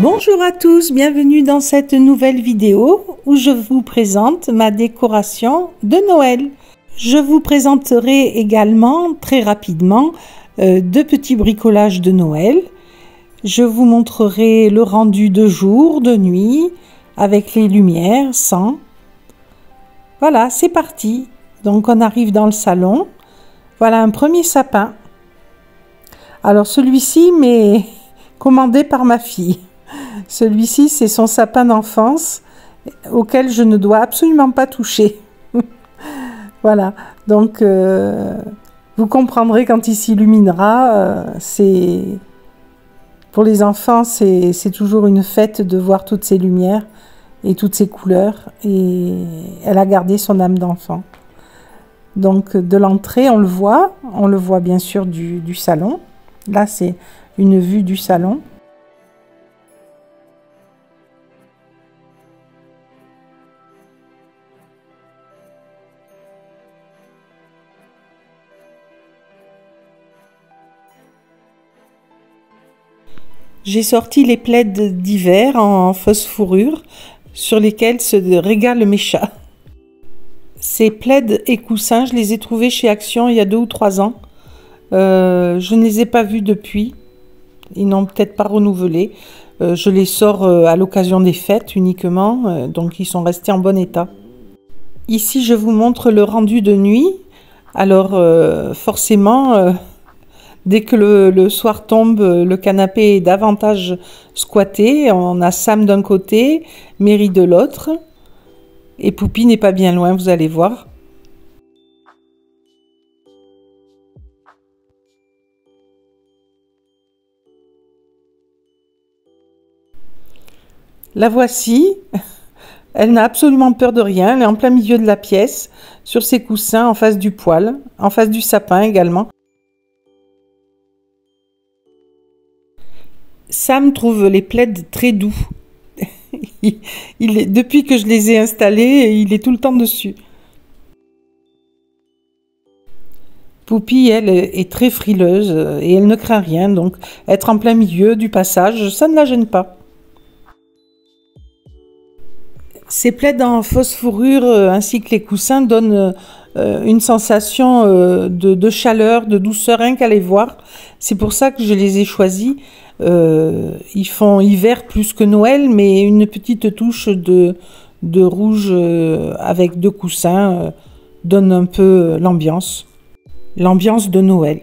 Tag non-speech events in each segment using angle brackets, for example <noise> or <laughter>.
Bonjour à tous, bienvenue dans cette nouvelle vidéo où je vous présente ma décoration de Noël. Je vous présenterai également très rapidement euh, deux petits bricolages de Noël. Je vous montrerai le rendu de jour, de nuit, avec les lumières, sans. Voilà, c'est parti. Donc on arrive dans le salon. Voilà un premier sapin. Alors celui-ci m'est <laughs> commandé par ma fille. Celui-ci, c'est son sapin d'enfance auquel je ne dois absolument pas toucher. <laughs> voilà, donc euh, vous comprendrez quand il s'illuminera. Euh, pour les enfants, c'est toujours une fête de voir toutes ces lumières et toutes ces couleurs. Et elle a gardé son âme d'enfant. Donc de l'entrée, on le voit, on le voit bien sûr du salon. Là, c'est une vue du salon. J'ai sorti les plaids d'hiver en fausse fourrure sur lesquels se régalent mes chats. Ces plaids et coussins, je les ai trouvés chez Action il y a deux ou trois ans. Euh, je ne les ai pas vus depuis. Ils n'ont peut-être pas renouvelé. Euh, je les sors euh, à l'occasion des fêtes uniquement, donc ils sont restés en bon état. Ici, je vous montre le rendu de nuit. Alors, forcément, Dès que le, soir tombe, le canapé est davantage squatté. On a Sam d'un côté, Mary de l'autre. Et Poupie n'est pas bien loin, vous allez voir. La voici. <laughs> Elle n'a absolument peur de rien. Elle est en plein milieu de la pièce, sur ses coussins, en face du poêle, en face du sapin également. Sam trouve les plaids très doux. <laughs> depuis que je les ai installés, il est tout le temps dessus. Poupie, elle, est très frileuse et elle ne craint rien, donc être en plein milieu du passage, ça ne la gêne pas. Ces plaids en fausse fourrure euh, ainsi que les coussins donnent euh, une sensation euh, de, de, chaleur, de douceur, rien qu'à les voir. C'est pour ça que je les ai choisis. Euh, ils font hiver plus que Noël, mais une petite touche de, rouge euh, avec deux coussins euh, donne un peu l'ambiance, l'ambiance de Noël.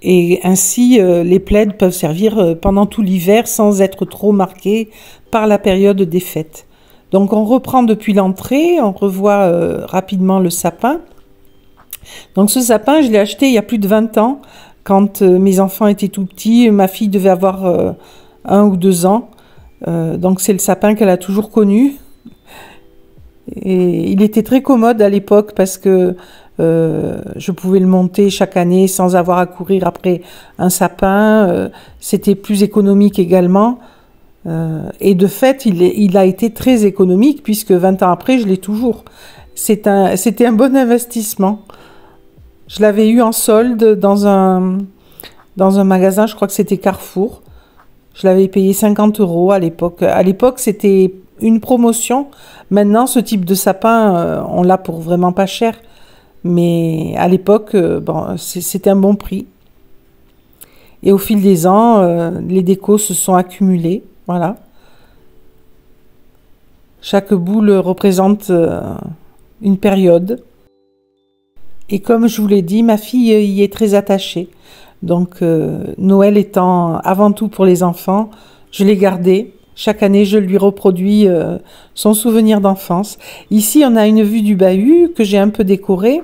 Et ainsi, les plaids peuvent servir pendant tout l'hiver sans être trop marqués par la période des fêtes. Donc on reprend depuis l'entrée, on revoit rapidement le sapin. Donc ce sapin, je l'ai acheté il y a plus de 20 ans quand euh, mes enfants étaient tout petits, ma fille devait avoir euh, un ou deux ans. Euh, donc c'est le sapin qu'elle a toujours connu. Et il était très commode à l'époque parce que je pouvais le monter chaque année sans avoir à courir après un sapin. C'était plus économique également. et de fait, il, a été très économique puisque 20 ans après, je l'ai toujours. C'était un bon investissement. Je l'avais eu en solde dans un, magasin, je crois que c'était Carrefour. Je l'avais payé 50 euros à l'époque. À l'époque, c'était une promotion. Maintenant, ce type de sapin, euh, on l'a pour vraiment pas cher. Mais à l'époque, euh, c'était un bon prix. Et au fil des ans, euh, les décos se sont accumulés. Voilà. Chaque boule représente une période. Et comme je vous l'ai dit, ma fille y est très attachée. Donc euh, Noël étant avant tout pour les enfants, je l'ai gardé. Chaque année, je lui reproduis euh, son souvenir d'enfance. Ici, on a une vue du bahut que j'ai un peu décorée.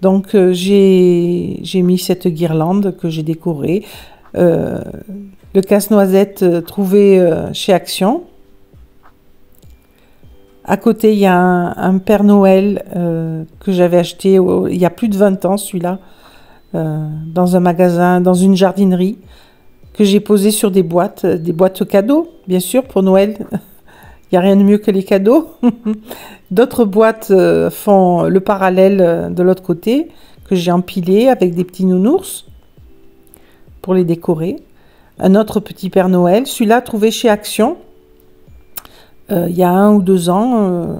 Donc euh, j'ai mis cette guirlande que j'ai décorée. le casse-noisette trouvé chez Action. À côté, il y a un, Père Noël euh, que j'avais acheté il y a plus de 20 ans, celui-là, euh, dans un magasin, dans une jardinerie, que j'ai posé sur des boîtes, des boîtes cadeaux, bien sûr, pour Noël. <laughs> Il n'y a rien de mieux que les cadeaux. <laughs> D'autres boîtes euh, font le parallèle de l'autre côté, que j'ai empilé avec des petits nounours pour les décorer. Un autre petit Père Noël, celui-là trouvé chez Action, il y a un ou deux ans,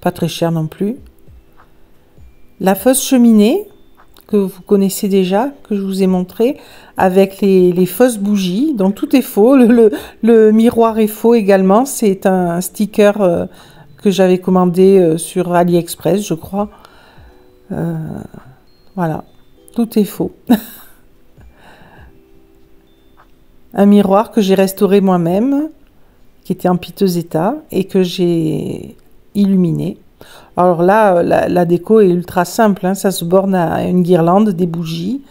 pas très cher non plus. La fausse cheminée, que vous connaissez déjà, que je vous ai montré, avec les, fausses bougies. Donc tout est faux. Le, miroir est faux également. C'est un sticker euh, que j'avais commandé euh, sur AliExpress, je crois. Euh, voilà, tout est faux. <laughs> un miroir que j'ai restauré moi-même, qui était en piteux état, et que j'ai illuminé. Alors là, la, déco est ultra simple, hein. ça se borne à une guirlande, des bougies.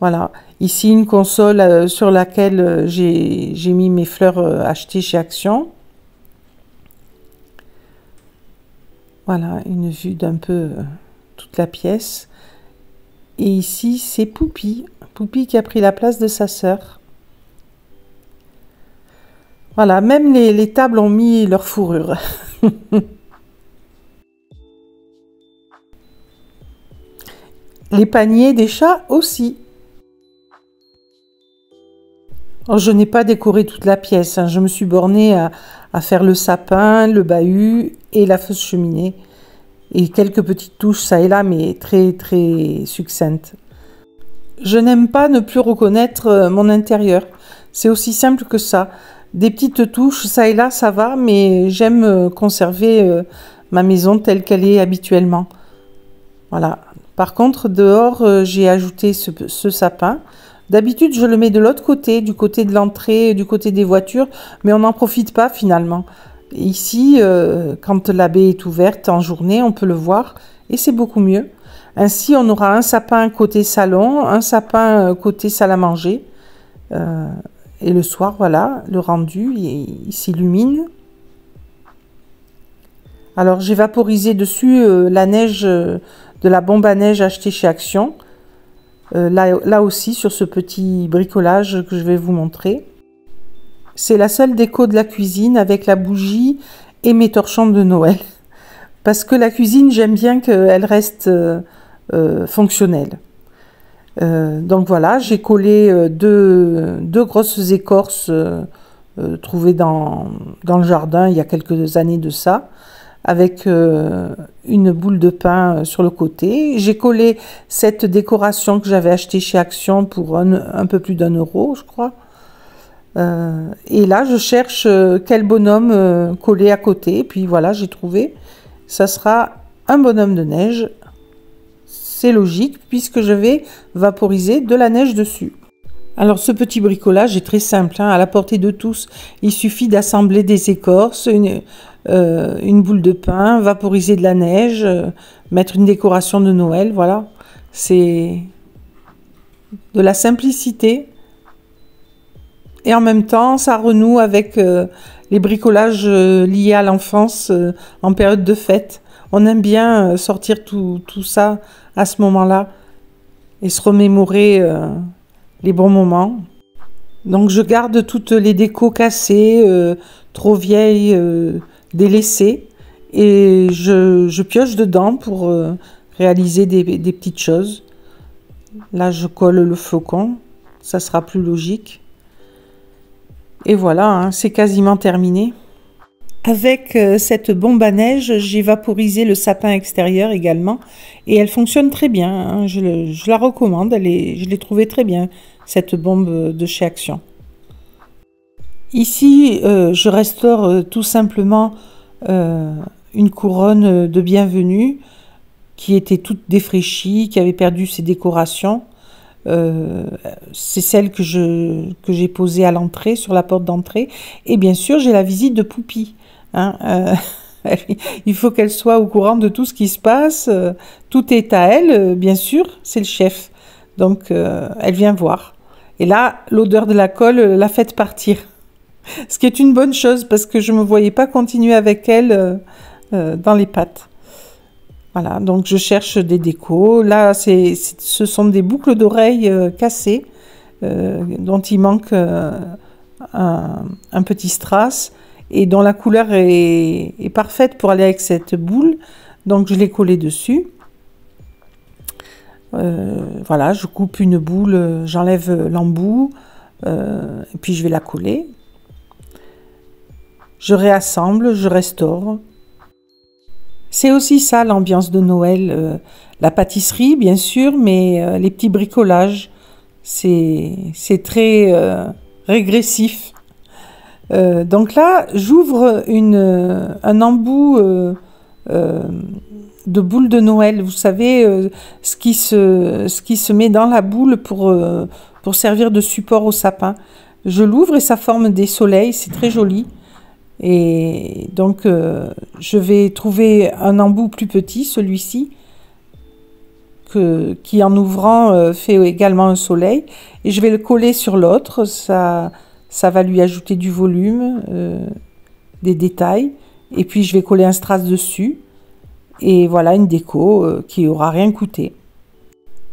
Voilà. Ici, une console euh, sur laquelle euh, j'ai mis mes fleurs euh, achetées chez Action. Voilà, une vue d'un peu toute la pièce. Et ici, c'est Poupie. Poupie qui a pris la place de sa sœur. Voilà, même les, les tables ont mis leur fourrure. <laughs> Les paniers des chats aussi. je n'ai pas décoré toute la pièce. Hein. Je me suis bornée à, faire le sapin, le bahut et la fausse cheminée. Et quelques petites touches ça et là, mais très très succinctes. Je n'aime pas ne plus reconnaître euh, mon intérieur. C'est aussi simple que ça. Des petites touches ça et là, ça va, mais j'aime euh, conserver euh, ma maison telle qu'elle est habituellement. Voilà. Par contre, dehors, euh, j'ai ajouté ce, sapin. D'habitude, je le mets de l'autre côté, du côté de l'entrée, du côté des voitures, mais on n'en profite pas finalement. Ici, quand la baie est ouverte en journée, on peut le voir et c'est beaucoup mieux. Ainsi, on aura un sapin côté salon, un sapin côté salle à manger. Et le soir, voilà, le rendu, il, s'illumine. Alors, j'ai vaporisé dessus la neige de la bombe à neige achetée chez Action. Euh, là, là, aussi, sur ce petit bricolage que je vais vous montrer. C'est la seule déco de la cuisine avec la bougie et mes torchons de Noël. Parce que la cuisine, j'aime bien qu'elle reste euh, euh, donc voilà, j'ai collé deux, deux, grosses écorces trouvées dans, dans, le jardin il y a quelques années de ça avec euh, une boule de pain euh, sur le côté. J'ai collé cette décoration que j'avais achetée chez Action pour un, peu plus d'un euro, je crois. Euh, et là, je cherche quel bonhomme coller à côté. Puis voilà, j'ai trouvé. Ça sera un bonhomme de neige. C'est logique puisque je vais vaporiser de la neige dessus. Alors ce petit bricolage est très simple, hein, à la portée de tous. Il suffit d'assembler des écorces, une, euh, boule de pain, vaporiser de la neige, euh, mettre une décoration de Noël, voilà. C'est de la simplicité. Et en même temps, ça renoue avec euh, les bricolages liés à l'enfance en période de fête. On aime bien sortir tout, ça à ce moment-là et se remémorer les bons moments. Donc je garde toutes les décos cassées, trop vieilles, délaissé et je, pioche dedans pour euh, réaliser des, petites choses. Là, je colle le flocon, ça sera plus logique. Et voilà, hein, c'est quasiment terminé. Avec euh, cette bombe à neige, j'ai vaporisé le sapin extérieur également et elle fonctionne très bien. Hein. je, la recommande, je l'ai trouvée très bien, cette bombe de chez Action. Ici, euh, je restaure euh, tout simplement une couronne de bienvenue qui était toute défraîchie, qui avait perdu ses décorations. C'est celle que je que j'ai posée à l'entrée, sur la porte d'entrée. Et bien sûr, j'ai la visite de Poupie. Hein, <laughs> il faut qu'elle soit au courant de tout ce qui se passe. Tout est à elle, bien sûr, c'est le chef. Donc, elle vient voir. Et là, l'odeur de la colle l'a fait partir. <laughs> Ce qui est une bonne chose parce que je ne me voyais pas continuer avec elle euh, euh, dans les pattes. Voilà, donc je cherche des décos. Là, c'est, ce sont des boucles d'oreilles euh, cassées dont il manque un, petit strass et dont la couleur est, est, parfaite pour aller avec cette boule. Donc je l'ai collé dessus. voilà, je coupe une boule, j'enlève l'embout, et puis je vais la coller. je réassemble, je restaure. C'est aussi ça l'ambiance de Noël, euh, la pâtisserie bien sûr, mais euh, les petits bricolages, c'est très euh, régressif. donc là, j'ouvre un embout de boule de Noël, vous savez, ce, qui se, met dans la boule pour, pour servir de support au sapin. Je l'ouvre et ça forme des soleils, c'est très joli. Et donc, euh, je vais trouver un embout plus petit, celui-ci, qui en ouvrant euh, fait également un soleil. Et je vais le coller sur l'autre. Ça, ça va lui ajouter du volume, euh, des détails. Et puis, je vais coller un strass dessus. Et voilà une déco qui aura rien coûté.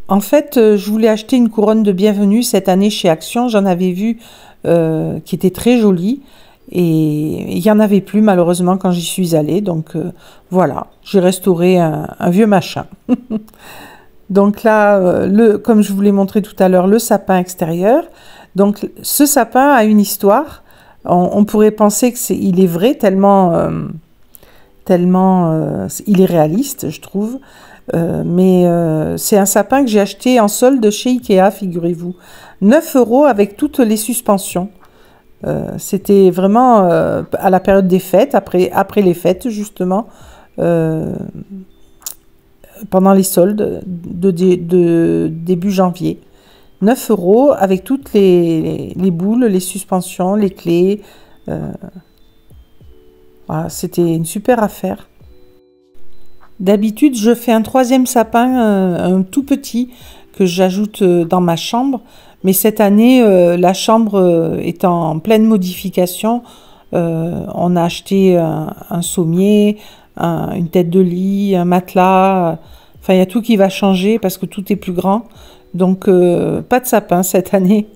En fait, je voulais acheter une couronne de bienvenue cette année chez Action. J'en avais vu qui était très jolie. Et il n'y en avait plus malheureusement quand j'y suis allée. Donc euh, voilà, j'ai restauré un, vieux machin. <laughs> donc là, euh, le, comme je vous l'ai montré tout à l'heure, le sapin extérieur. Donc ce sapin a une histoire. On, pourrait penser que c'est, il est vrai tellement, euh, tellement il est réaliste, je trouve. mais c'est un sapin que j'ai acheté en solde chez Ikea, figurez-vous. 9 euros avec toutes les suspensions. Euh, c'était vraiment euh, à la période des fêtes, après, après les fêtes justement, euh, pendant les soldes de, début janvier. 9 euros avec toutes les, les, boules, les suspensions, les clés. C'était une super affaire. D'habitude, je fais un troisième sapin, un tout petit, que j'ajoute dans ma chambre. Mais cette année, euh, la chambre euh, est en pleine modification. Euh, on a acheté un, sommier, une tête de lit, un matelas. Enfin, il y a tout qui va changer parce que tout est plus grand. Donc, pas de sapin cette année.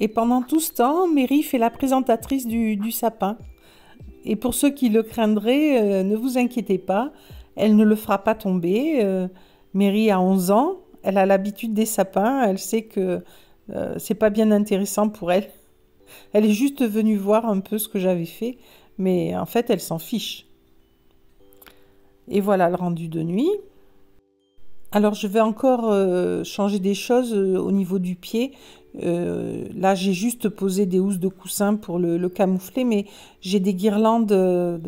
Et pendant tout ce temps, Mary fait la présentatrice du, sapin. Et pour ceux qui le craindraient, euh, ne vous inquiétez pas, elle ne le fera pas tomber. Euh, Mary a 11 ans, elle a l'habitude des sapins, elle sait que euh, c'est pas bien intéressant pour elle. <laughs> Elle est juste venue voir un peu ce que j'avais fait, mais en fait, elle s'en fiche. Et voilà le rendu de nuit. Alors je vais encore changer des choses au niveau du pied. Euh, là, j'ai juste posé des housses de coussin pour le, camoufler, mais j'ai des guirlandes euh,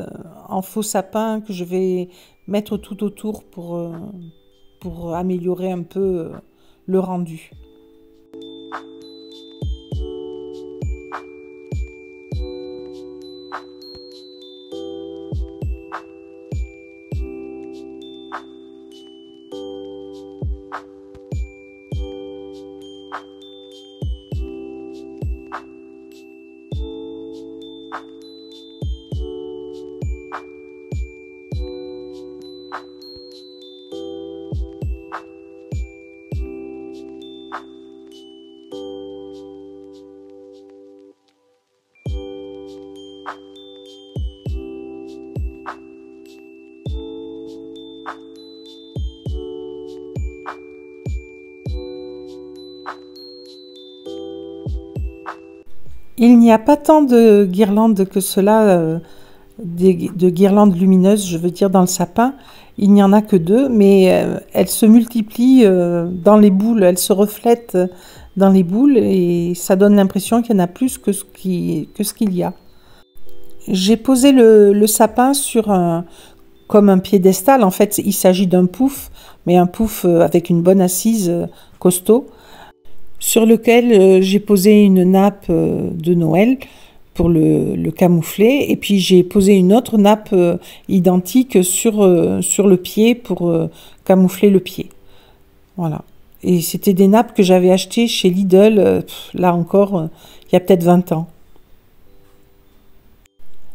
en faux sapin que je vais mettre tout autour euh, pour améliorer un peu le rendu. Il n'y a pas tant de guirlandes que cela, euh, de guirlandes lumineuses, je veux dire, dans le sapin. Il n'y en a que deux, mais euh, elles se multiplient euh, dans les boules, elles se reflètent dans les boules et ça donne l'impression qu'il y en a plus que ce qu'il y a. J'ai posé le, sapin sur un, comme un piédestal. En fait, il s'agit d'un pouf, mais un pouf avec une bonne assise costaud sur lequel euh, j'ai posé une nappe euh, de Noël pour le, camoufler. Et puis j'ai posé une autre nappe euh, identique sur, sur le pied pour camoufler le pied. Voilà. Et c'était des nappes que j'avais achetées chez Lidl, là encore, il y a peut-être 20 ans.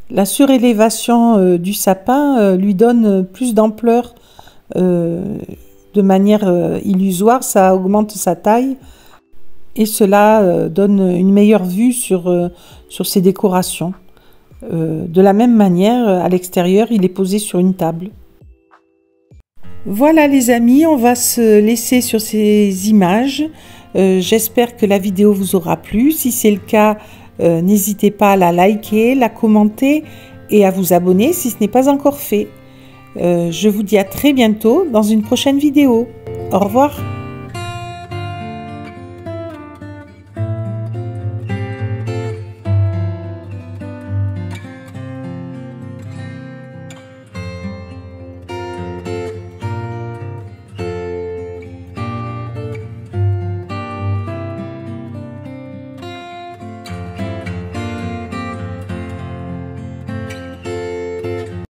La surélévation du sapin lui donne plus d'ampleur de manière illusoire, ça augmente sa taille et cela donne une meilleure vue sur, sur ces décorations. de la même manière, à l'extérieur, il est posé sur une table. Voilà les amis, on va se laisser sur ces images. Euh, j'espère que la vidéo vous aura plu. Si c'est le cas, euh, n'hésitez pas à la liker, la commenter et à vous abonner si ce n'est pas encore fait. Euh, je vous dis à très bientôt dans une prochaine vidéo. Au revoir